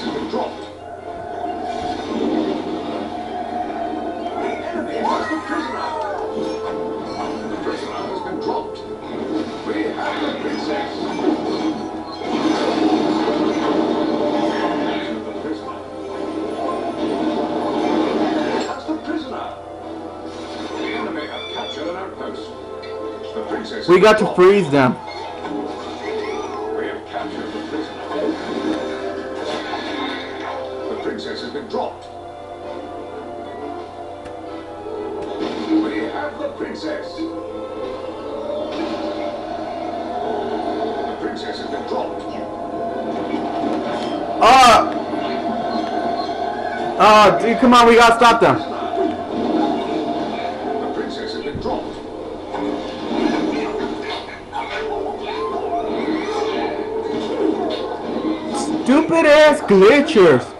has been dropped. The enemy has the prisoner. The prisoner has been dropped. We have the princess. The prisoner. That's the prisoner. The enemy have captured an outpost. The princess. We got to freeze them. The princess has been dropped. Ah! Oh, dude, come on, we gotta stop them. The princess has been dropped. Stupid ass glitchers.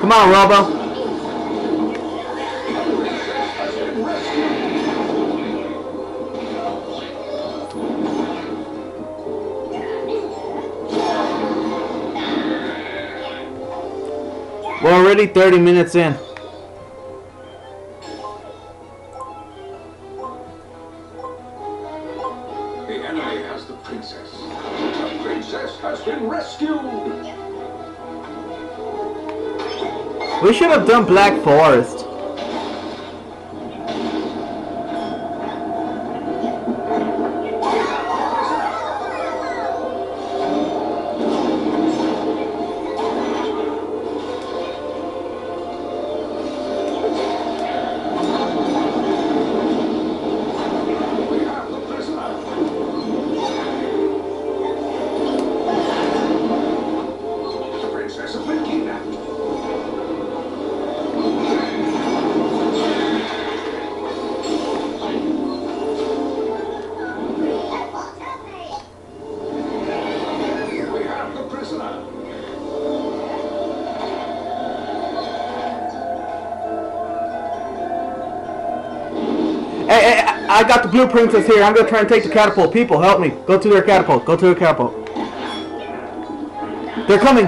Come on, Robo. We're already 30 minutes in. The enemy has the princess. The princess has been rescued. We should have done Black Forest. I got the blue princess here. I'm gonna try and take the catapult. People, help me. Go to their catapult. Go to their catapult. They're coming.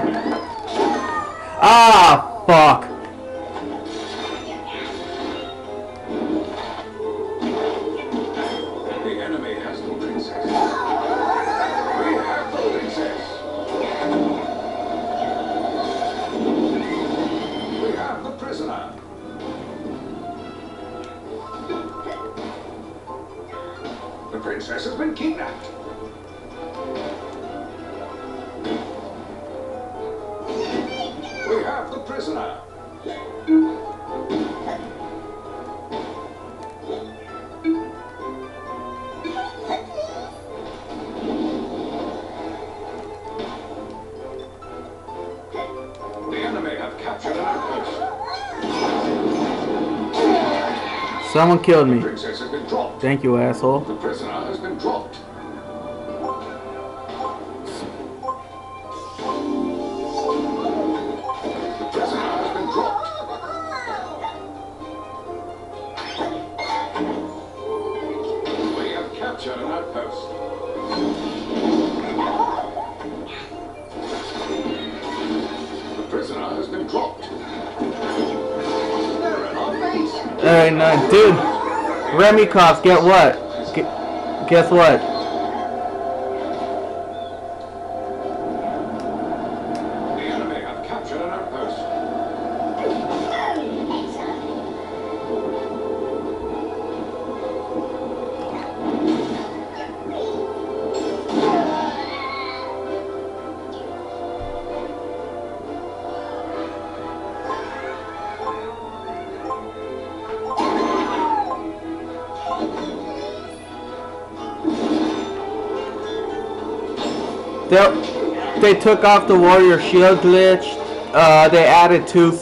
Ah, fuck. Someone killed me. Thank you, asshole. The me. has been dropped. Thank you, asshole. The prisoner has been dropped. The prisoner has been dropped. Hey, no, dude. Remikov, get what? Gu- guess what? They, they took off the warrior shield glitch. Uh, they added two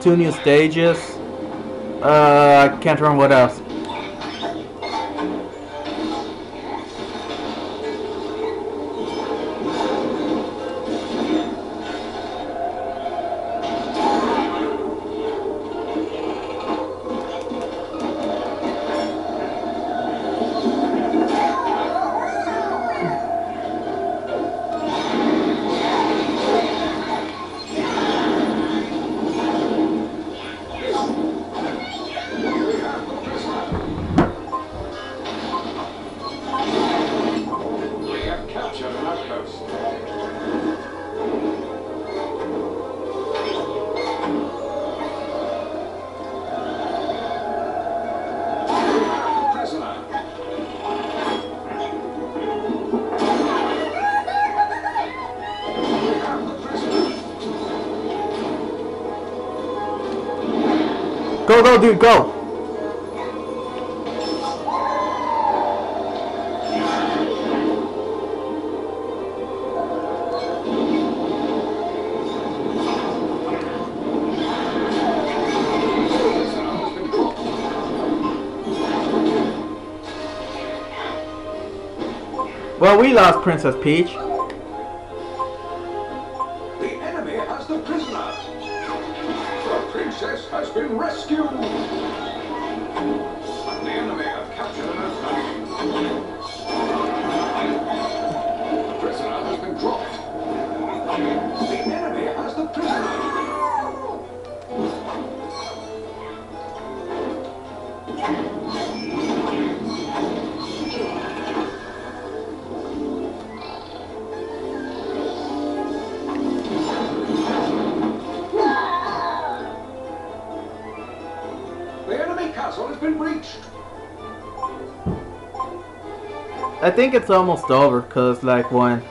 two new stages. Uh, I can't remember what else. Go, go, dude, go. Well, we lost Princess Peach. Castle has been breached. I think it's almost over, cause like when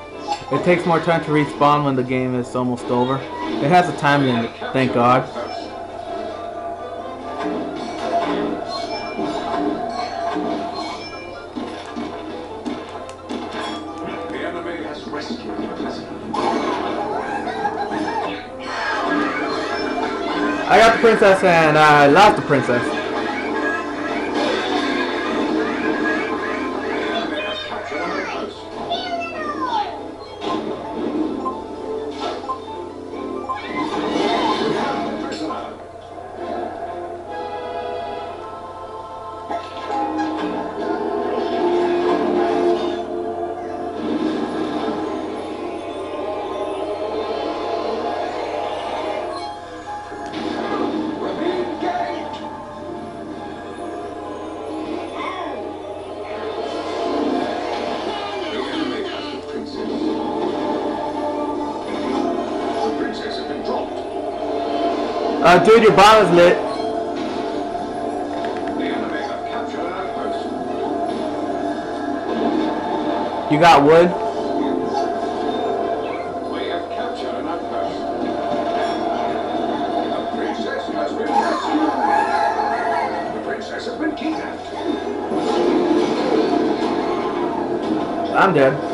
it takes more time to respawn when the game is almost over. It has a time limit, thank God. The enemy has rescued the prisoner. I got the princess and I lost the princess. Dude, your bomb is lit. You got wood? I'm have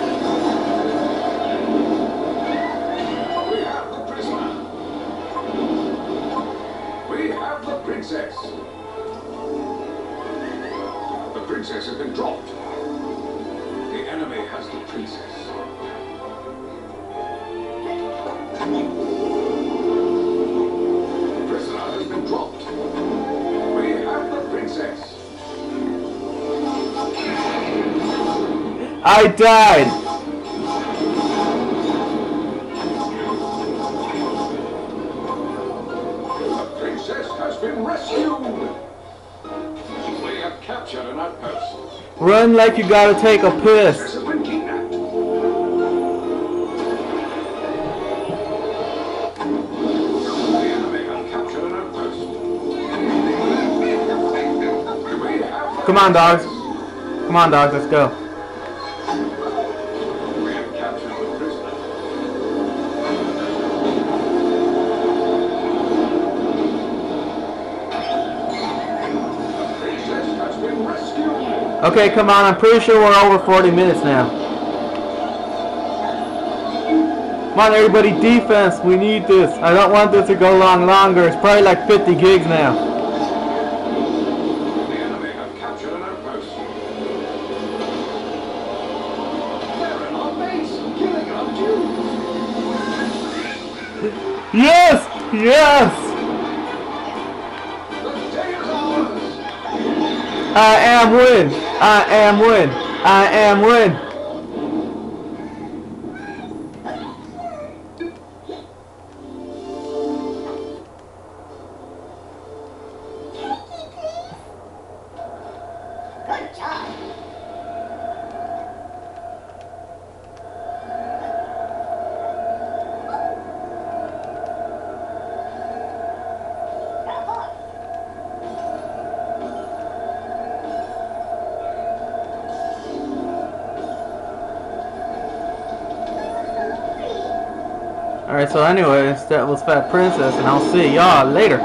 princess has been dropped. The enemy has the princess. Prisoner has been dropped. We have the prisoner Run like you gotta take a piss. Come on, dogs. Come on, dogs, let's go. Okay, come on, I'm pretty sure we're over 40 minutes now. Come on, everybody, defense. We need this. I don't want this to go long longer. It's probably like 50 gigs now. Yes! enemy I am win. I am win. I am win. Alright, so anyways, that was Fat Princess, and I'll see y'all later.